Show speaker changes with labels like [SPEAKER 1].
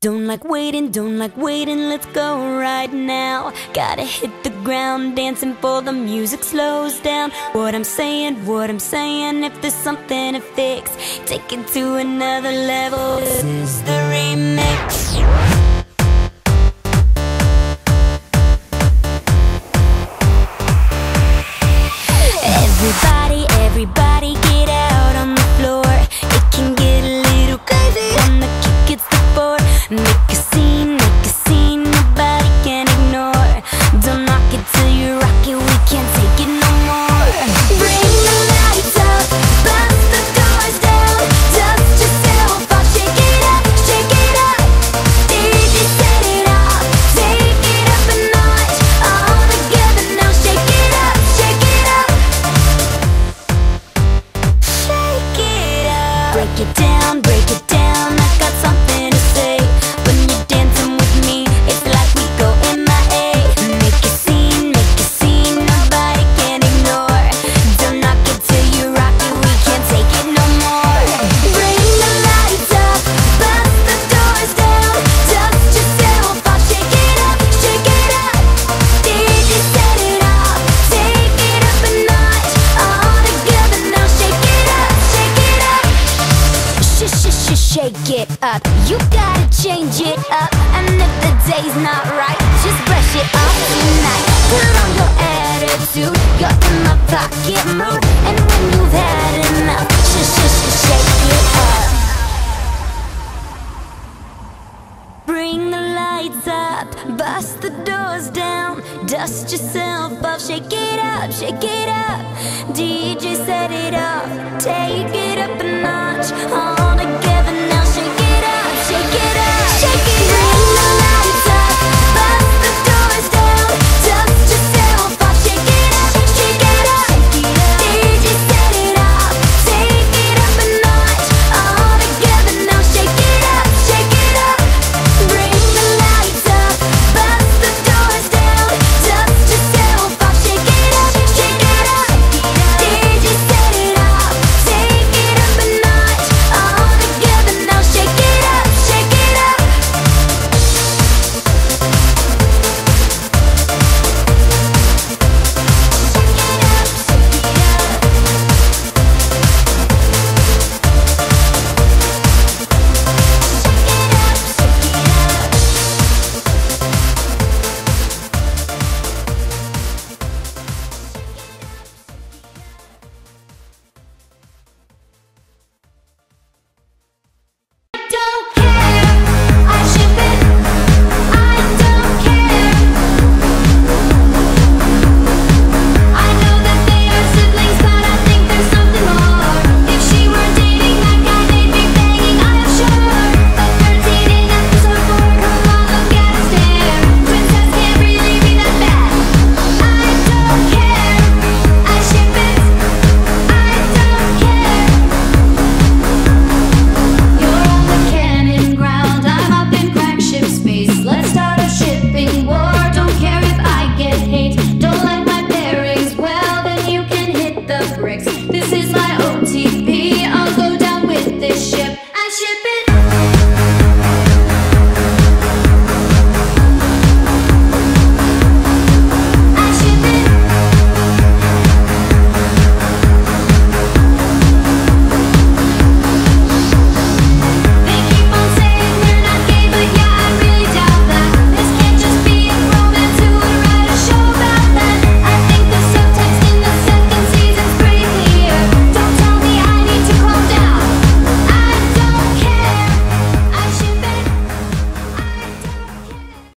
[SPEAKER 1] Don't like waiting, don't like waiting, let's go right now. Gotta hit the ground, dancing for the music slows down. What I'm saying, what I'm saying, if there's something to fix, take it to another level. This is the remix. Break it down, it up. You gotta change it up. And if the day's not right, just brush it off tonight. Put on your attitude, you're in my pocket mood. And when you've had enough, sh sh sh shake it up. Bring the lights up, bust the doors down, dust yourself off, shake it up, shake it up. DJ set it off, take it up a notch. Oh, Rex